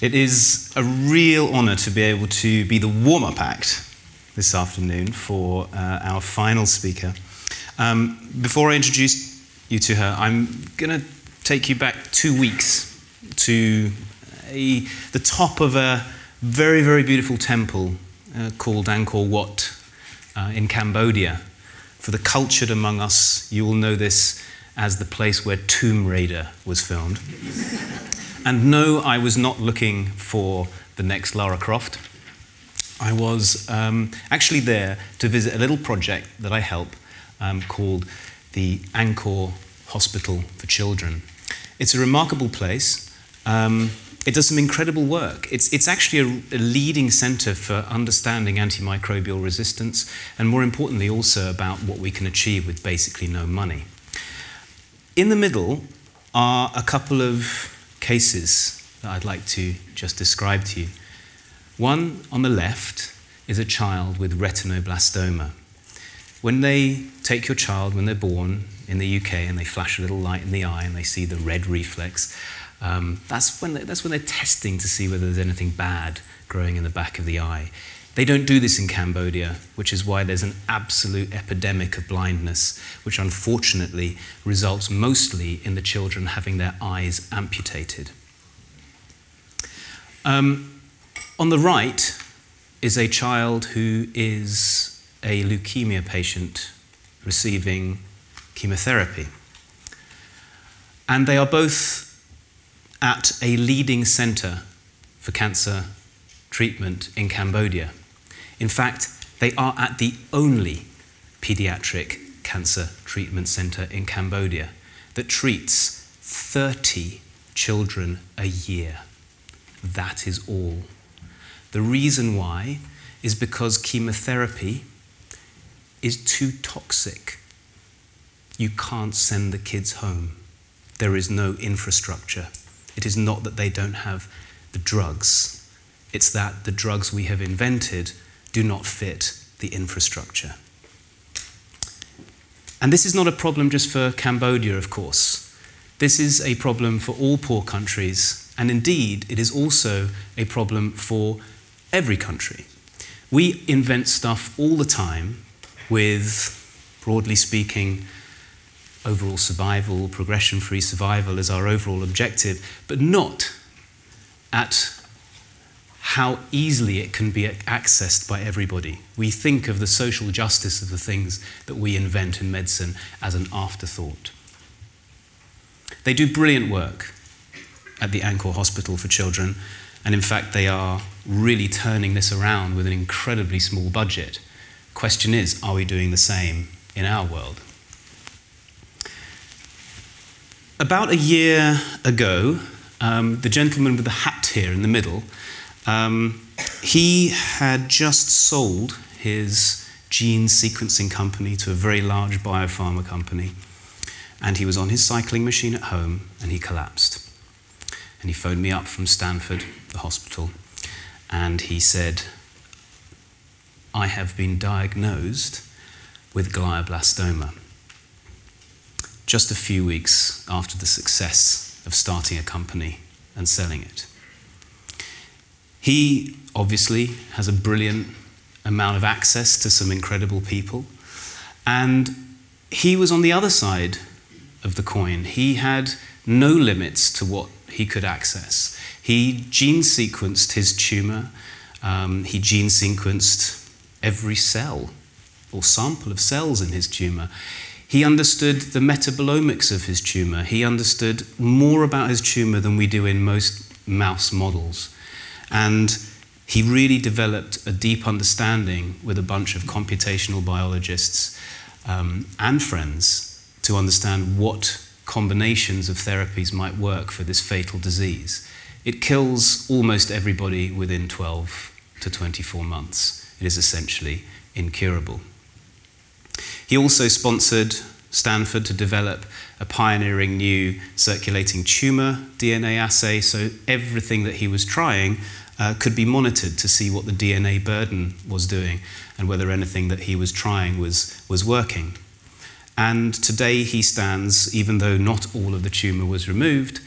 It is a real honour to be able to be the warm up act this afternoon for uh, our final speaker. Um, before I introduce you to her, I'm going to take you back two weeks to a, the top of a very, very beautiful temple uh, called Angkor Wat uh, in Cambodia. For the cultured among us, you will know this as the place where Tomb Raider was filmed. And no, I was not looking for the next Lara Croft. I was um, actually there to visit a little project that I help um, called the Angkor Hospital for Children. It's a remarkable place. Um, it does some incredible work. It's, it's actually a, a leading center for understanding antimicrobial resistance, and more importantly, also about what we can achieve with basically no money. In the middle are a couple of cases that I'd like to just describe to you. One on the left is a child with retinoblastoma. When they take your child when they're born in the UK and they flash a little light in the eye and they see the red reflex, um, that's, when they, that's when they're testing to see whether there's anything bad growing in the back of the eye. They don't do this in Cambodia, which is why there's an absolute epidemic of blindness, which unfortunately results mostly in the children having their eyes amputated. Um, on the right is a child who is a leukemia patient receiving chemotherapy. And they are both at a leading center for cancer treatment in Cambodia. In fact, they are at the only pediatric cancer treatment center in Cambodia that treats 30 children a year. That is all. The reason why is because chemotherapy is too toxic. You can't send the kids home. There is no infrastructure. It is not that they don't have the drugs, it's that the drugs we have invented do not fit the infrastructure. And this is not a problem just for Cambodia, of course. This is a problem for all poor countries, and indeed, it is also a problem for every country. We invent stuff all the time with, broadly speaking, overall survival, progression free survival as our overall objective, but not at how easily it can be accessed by everybody. We think of the social justice of the things that we invent in medicine as an afterthought. They do brilliant work at the Angkor Hospital for Children, and in fact, they are really turning this around with an incredibly small budget. Question is, are we doing the same in our world? About a year ago, um, the gentleman with the hat here in the middle, um, he had just sold his gene sequencing company to a very large biopharma company. And he was on his cycling machine at home and he collapsed. And he phoned me up from Stanford, the hospital, and he said, I have been diagnosed with glioblastoma just a few weeks after the success of starting a company and selling it. He obviously has a brilliant amount of access to some incredible people, and he was on the other side of the coin. He had no limits to what he could access. He gene sequenced his tumor, um, he gene sequenced every cell or sample of cells in his tumor. He understood the metabolomics of his tumor. He understood more about his tumor than we do in most mouse models. And he really developed a deep understanding with a bunch of computational biologists um, and friends to understand what combinations of therapies might work for this fatal disease. It kills almost everybody within 12 to 24 months. It is essentially incurable. He also sponsored Stanford to develop a pioneering new circulating tumor DNA assay, so everything that he was trying uh, could be monitored to see what the DNA burden was doing and whether anything that he was trying was, was working. And today he stands, even though not all of the tumor was removed,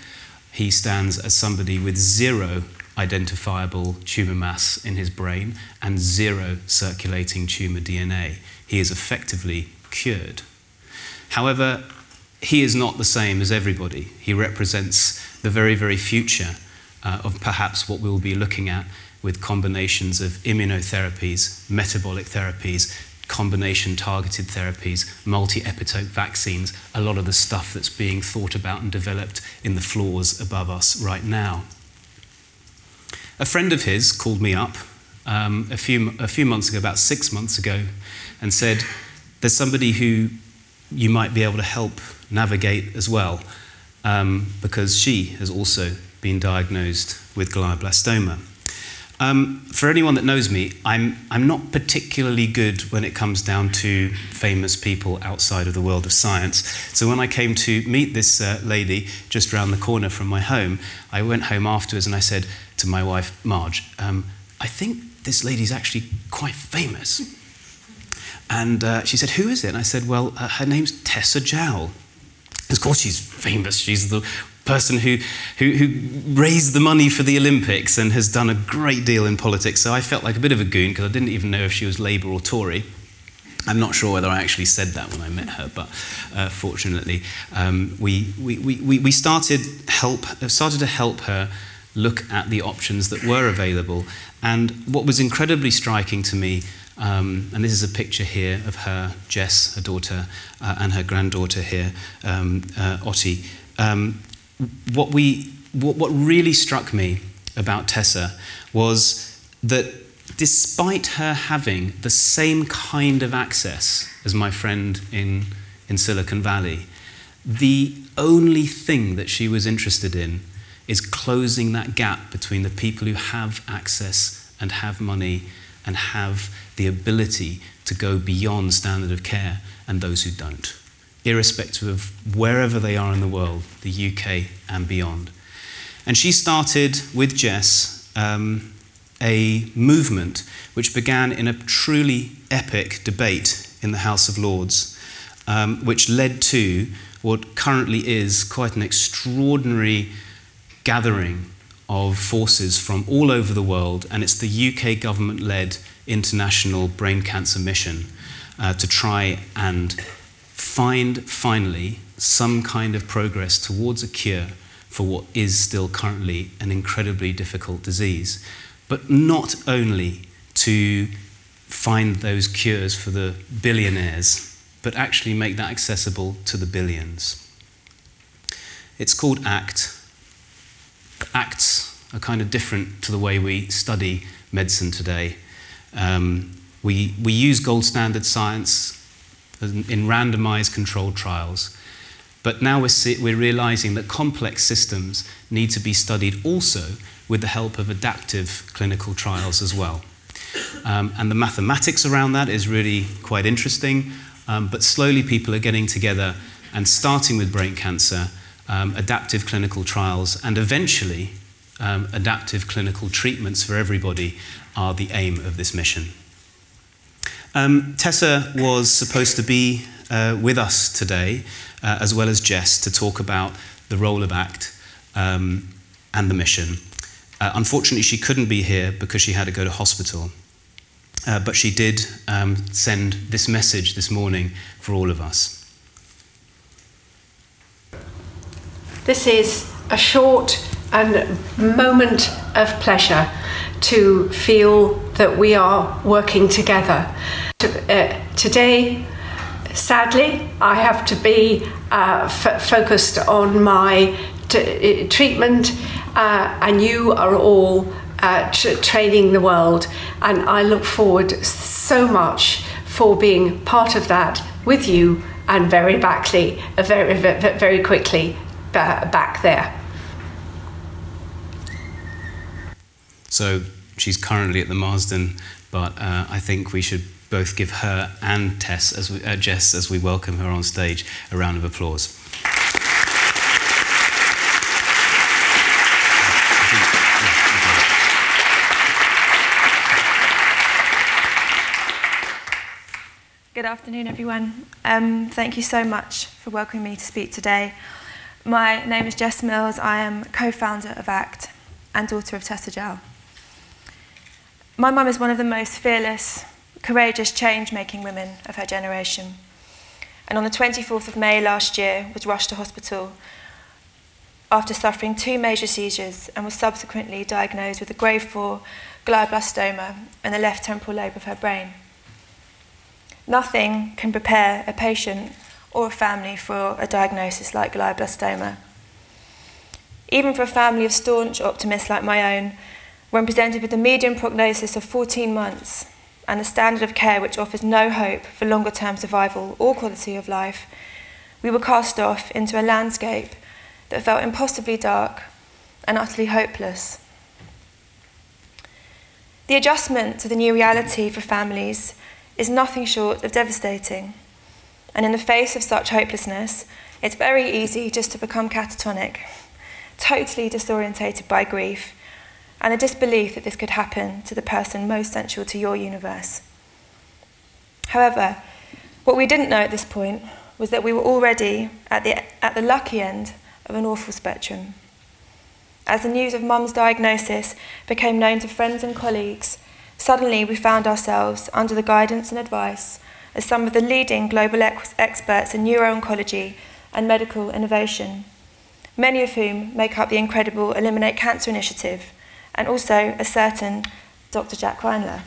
he stands as somebody with zero identifiable tumour mass in his brain and zero circulating tumour DNA. He is effectively cured. However, he is not the same as everybody. He represents the very, very future uh, of perhaps what we'll be looking at with combinations of immunotherapies, metabolic therapies, combination targeted therapies, multi epitope vaccines, a lot of the stuff that's being thought about and developed in the floors above us right now. A friend of his called me up um, a, few, a few months ago, about six months ago, and said, There's somebody who you might be able to help navigate as well, um, because she has also been diagnosed with glioblastoma. Um, for anyone that knows me, I'm, I'm not particularly good when it comes down to famous people outside of the world of science. So when I came to meet this uh, lady just around the corner from my home, I went home afterwards and I said to my wife, Marge, um, I think this lady's actually quite famous. And uh, she said, Who is it? And I said, Well, uh, her name's Tessa Jowell. Of course, she's famous. She's the person who, who, who, raised the money for the Olympics and has done a great deal in politics. So I felt like a bit of a goon because I didn't even know if she was Labour or Tory. I'm not sure whether I actually said that when I met her, but uh, fortunately, um, we, we, we, we started, help, started to help her look at the options that were available. And what was incredibly striking to me um, and this is a picture here of her, Jess, her daughter, uh, and her granddaughter here, um, uh. Um, what, we, what, what really struck me about Tessa was that despite her having the same kind of access as my friend in, in Silicon Valley, the only thing that she was interested in is closing that gap between the people who have access and have money and have the ability to go beyond standard of care and those who don't irrespective of wherever they are in the world, the UK and beyond. And she started with Jess um, a movement which began in a truly epic debate in the House of Lords, um, which led to what currently is quite an extraordinary gathering of forces from all over the world, and it's the UK government led international brain cancer mission uh, to try and find finally some kind of progress towards a cure for what is still currently an incredibly difficult disease. But not only to find those cures for the billionaires, but actually make that accessible to the billions. It's called ACT. ACTs are kind of different to the way we study medicine today. Um, we, we use gold standard science in randomized controlled trials. But now we're, we're realizing that complex systems need to be studied also with the help of adaptive clinical trials as well. Um, and the mathematics around that is really quite interesting. Um, but slowly people are getting together and starting with brain cancer, um, adaptive clinical trials, and eventually um, adaptive clinical treatments for everybody are the aim of this mission. Um, Tessa was supposed to be uh, with us today, uh, as well as Jess, to talk about the role of ACT um, and the mission. Uh, unfortunately, she couldn't be here because she had to go to hospital. Uh, but she did um, send this message this morning for all of us. This is a short and moment of pleasure to feel that we are working together. Uh, today, sadly, I have to be uh, focused on my uh, treatment, uh, and you are all uh, training the world. And I look forward so much for being part of that with you and very backly, very, very quickly back there. So she's currently at the Marsden, but uh, I think we should both give her and Tess, as we, uh, Jess, as we welcome her on stage, a round of applause. Good afternoon, everyone. Um, thank you so much for welcoming me to speak today. My name is Jess Mills. I am co-founder of ACT. and daughter of Tessa Jowell. My mum is one of the most fearless, courageous, change-making women of her generation. And on the 24th of May last year was rushed to hospital after suffering two major seizures and was subsequently diagnosed with a grade 4 glioblastoma in the left temporal lobe of her brain. Nothing can prepare a patient or a family for a diagnosis like glioblastoma. Even for a family of staunch optimists like my own, when presented with a median prognosis of 14 months and a standard of care which offers no hope for longer term survival or quality of life, we were cast off into a landscape that felt impossibly dark and utterly hopeless. The adjustment to the new reality for families is nothing short of devastating. And in the face of such hopelessness, it's very easy just to become catatonic, totally disorientated by grief, and a disbelief that this could happen to the person most central to your universe. However, what we didn't know at this point was that we were already at the, at the lucky end of an awful spectrum. As the news of mum's diagnosis became known to friends and colleagues, suddenly we found ourselves under the guidance and advice of some of the leading global ex experts in neuro-oncology and medical innovation, many of whom make up the incredible Eliminate Cancer Initiative, and also a certain Dr. Jack Kreindler.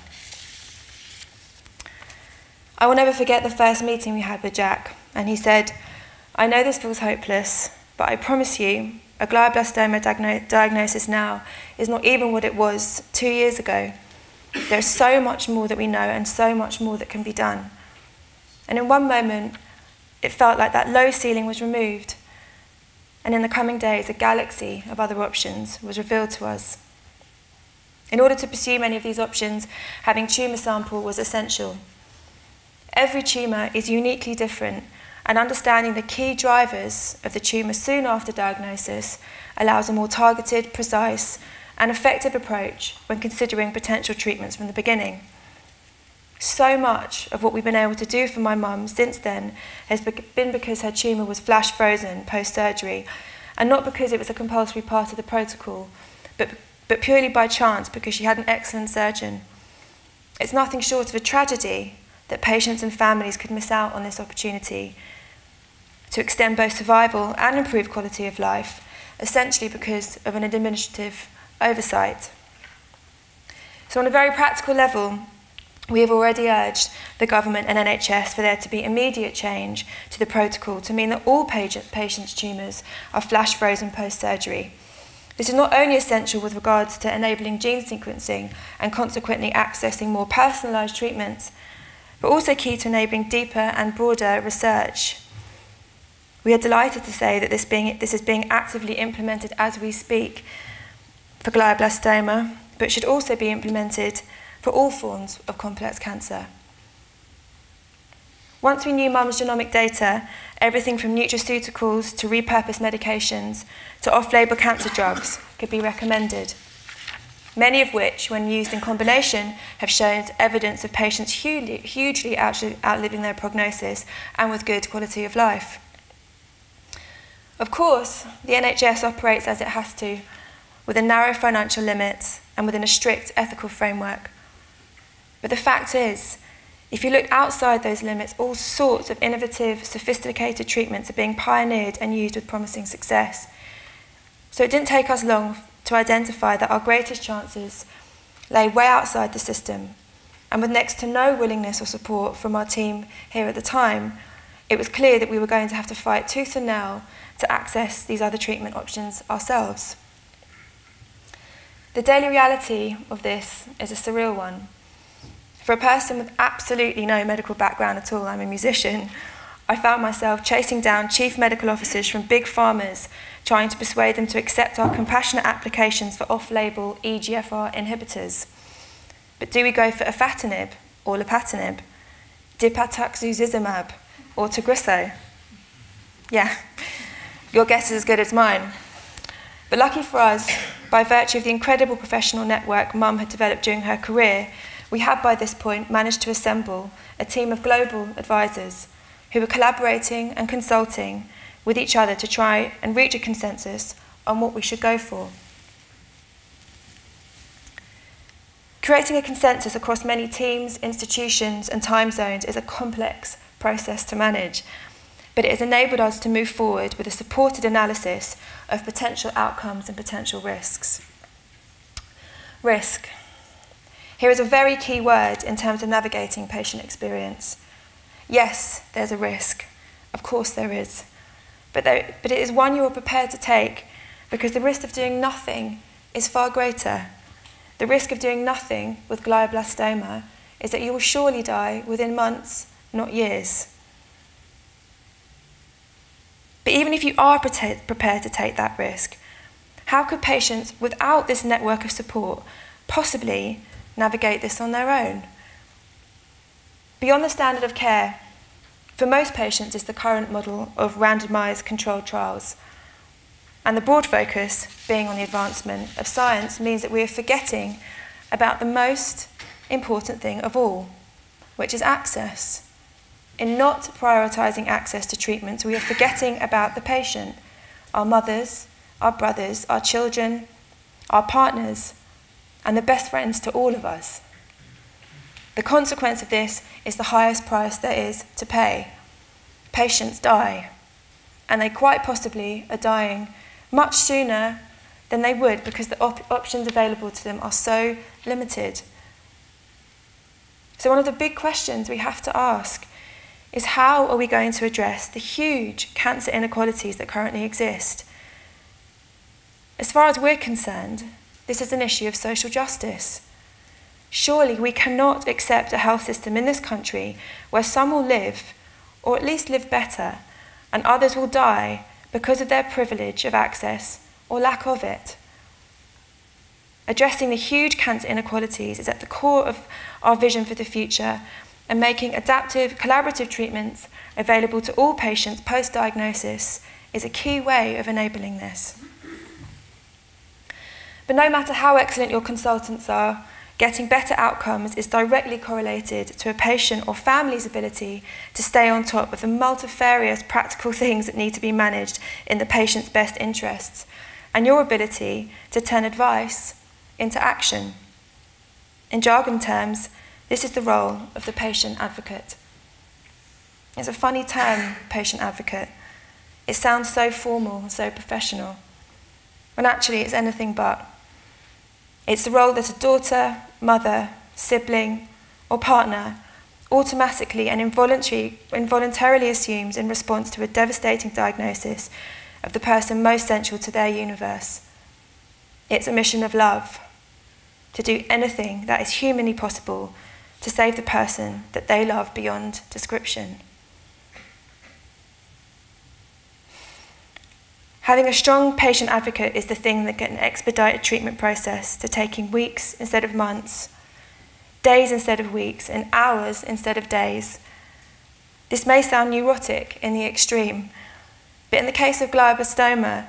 I will never forget the first meeting we had with Jack, and he said, I know this feels hopeless, but I promise you, a glioblastoma diagno diagnosis now is not even what it was two years ago. There's so much more that we know and so much more that can be done. And in one moment, it felt like that low ceiling was removed. And in the coming days, a galaxy of other options was revealed to us. In order to pursue many of these options, having tumour sample was essential. Every tumour is uniquely different, and understanding the key drivers of the tumour soon after diagnosis allows a more targeted, precise, and effective approach when considering potential treatments from the beginning. So much of what we've been able to do for my mum since then has been because her tumour was flash frozen post surgery, and not because it was a compulsory part of the protocol, but but purely by chance because she had an excellent surgeon. It's nothing short of a tragedy that patients and families could miss out on this opportunity to extend both survival and improve quality of life, essentially because of an administrative oversight. So, on a very practical level, we have already urged the government and NHS for there to be immediate change to the protocol to mean that all patients' tumours are flash frozen post surgery. This is not only essential with regards to enabling gene sequencing and consequently accessing more personalised treatments, but also key to enabling deeper and broader research. We are delighted to say that this, being, this is being actively implemented as we speak for glioblastoma, but should also be implemented for all forms of complex cancer. Once we knew mum's genomic data, everything from nutraceuticals to repurposed medications to off-label cancer drugs could be recommended, many of which, when used in combination, have shown evidence of patients hugely, outliving their prognosis and with good quality of life. Of course, the NHS operates as it has to, within narrow financial limits and within a strict ethical framework. But the fact is, if you look outside those limits, all sorts of innovative, sophisticated treatments are being pioneered and used with promising success. So it didn't take us long to identify that our greatest chances lay way outside the system. And with next to no willingness or support from our team here at the time, it was clear that we were going to have to fight tooth and nail to access these other treatment options ourselves. The daily reality of this is a surreal one. For a person with absolutely no medical background at all, I'm a musician, I found myself chasing down chief medical officers from big pharmas, trying to persuade them to accept our compassionate applications for off-label EGFR inhibitors. But do we go for afatinib or lapatinib, depatuxizumab or Tagrisso? Yeah, your guess is as good as mine. But lucky for us, by virtue of the incredible professional network Mum had developed during her career, we had by this point managed to assemble a team of global advisors who were collaborating and consulting with each other to try and reach a consensus on what we should go for. Creating a consensus across many teams, institutions, and time zones is a complex process to manage, but it has enabled us to move forward with a supported analysis of potential outcomes and potential risks. Risk. Here is a very key word in terms of navigating patient experience. Yes, there's a risk. Of course there is. But, there, but it is one you are prepared to take because the risk of doing nothing is far greater. The risk of doing nothing with glioblastoma is that you will surely die within months, not years. But even if you are prepared to take that risk, how could patients without this network of support possibly navigate this on their own? Beyond the standard of care, for most patients is the current model of randomized controlled trials. And the broad focus being on the advancement of science means that we are forgetting about the most important thing of all, which is access. In not prioritising access to treatments, we are forgetting about the patient, our mothers, our brothers, our children, our partners, and the best friends to all of us. The consequence of this is the highest price there is to pay. Patients die, and they quite possibly are dying much sooner than they would because the op options available to them are so limited. So, one of the big questions we have to ask is how are we going to address the huge cancer inequalities that currently exist? As far as we're concerned, this is an issue of social justice. Surely we cannot accept a health system in this country where some will live, or at least live better, and others will die because of their privilege of access or lack of it. Addressing the huge cancer inequalities is at the core of our vision for the future and making adaptive, collaborative treatments available to all patients post diagnosis is a key way of enabling this. But no matter how excellent your consultants are, Getting better outcomes is directly correlated to a patient or family's ability to stay on top of the multifarious practical things that need to be managed in the patient's best interests, and your ability to turn advice into action. In jargon terms, this is the role of the patient advocate. It's a funny term, patient advocate. It sounds so formal, so professional, when actually it's anything but. It's the role that a daughter, mother, sibling, or partner automatically and involuntarily, assumes in response to a devastating diagnosis of the person most central to their universe. It's a mission of love, to do anything that is humanly possible to save the person that they love beyond description. Having a strong patient advocate is the thing that can expedite a treatment process to taking weeks instead of months, days instead of weeks, and hours instead of days. This may sound neurotic in the extreme, but in the case of glioblastoma,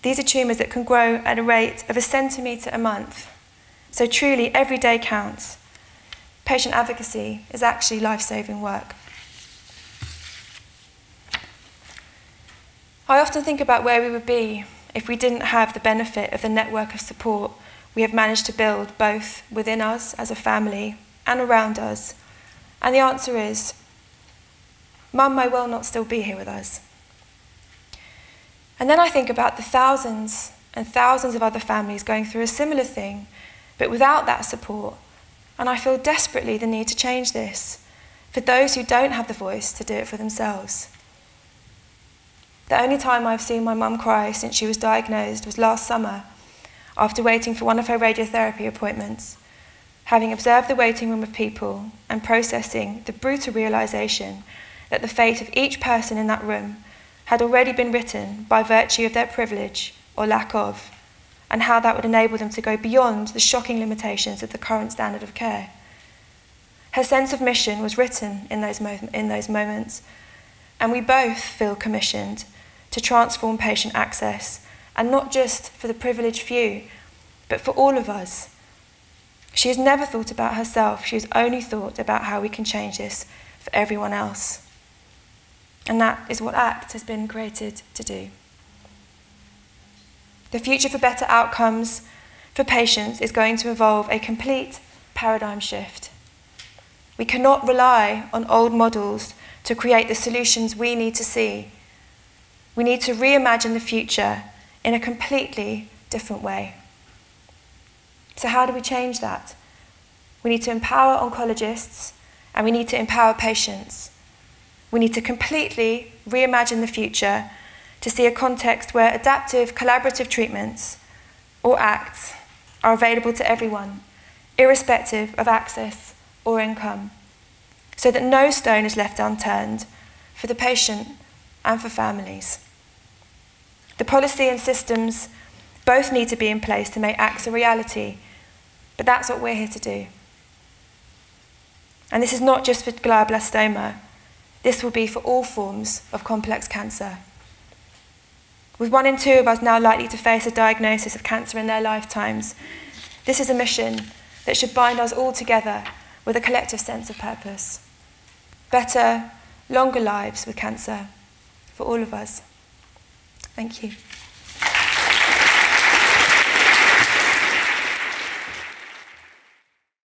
these are tumours that can grow at a rate of a centimetre a month. So truly, every day counts. Patient advocacy is actually life saving work. I often think about where we would be if we didn't have the benefit of the network of support we have managed to build both within us as a family and around us. And the answer is Mum may well not still be here with us. And then I think about the thousands and thousands of other families going through a similar thing, but without that support. And I feel desperately the need to change this for those who don't have the voice to do it for themselves. The only time I've seen my mum cry since she was diagnosed was last summer, after waiting for one of her radiotherapy appointments. Having observed the waiting room of people and processing the brutal realization that the fate of each person in that room had already been written by virtue of their privilege or lack of, and how that would enable them to go beyond the shocking limitations of the current standard of care. Her sense of mission was written in those, in those moments, and we both feel commissioned to transform patient access, and not just for the privileged few, but for all of us. She has never thought about herself, she has only thought about how we can change this for everyone else. And that is what ACT has been created to do. The future for better outcomes for patients is going to involve a complete paradigm shift. We cannot rely on old models to create the solutions we need to see. We need to reimagine the future in a completely different way. So, how do we change that? We need to empower oncologists and we need to empower patients. We need to completely reimagine the future to see a context where adaptive, collaborative treatments or acts are available to everyone, irrespective of access or income, so that no stone is left unturned for the patient and for families. The policy and systems both need to be in place to make acts a reality, but that's what we're here to do. And this is not just for glioblastoma, this will be for all forms of complex cancer. With one in two of us now likely to face a diagnosis of cancer in their lifetimes, this is a mission that should bind us all together with a collective sense of purpose. Better, longer lives with cancer for all of us. Thank you.